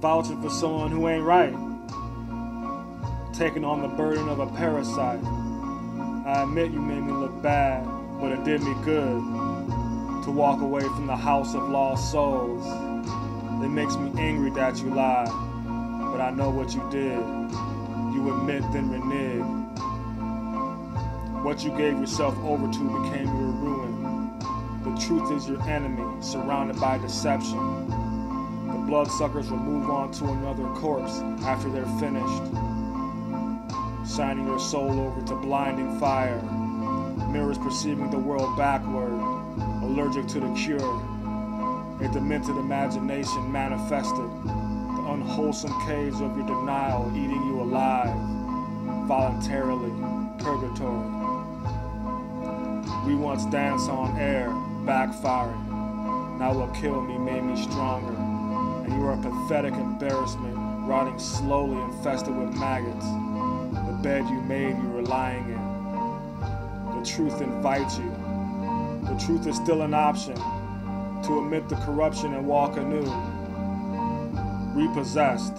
Vouching for someone who ain't right. Taking on the burden of a parasite. I admit you made me look bad, but it did me good to walk away from the house of lost souls. It makes me angry that you lied, but I know what you did. You admit, then renege. What you gave yourself over to became your ruin. The truth is your enemy, surrounded by deception. The bloodsuckers will move on to another corpse after they're finished, signing your soul over to blinding fire. Mirrors perceiving the world backward, allergic to the cure. A demented imagination manifested, unwholesome caves of your denial eating you alive, voluntarily, purgatory. We once danced on air, backfiring. Now what killed me made me stronger. And you are a pathetic embarrassment, rotting slowly infested with maggots. The bed you made you were lying in. The truth invites you. The truth is still an option to admit the corruption and walk anew. Repossessed,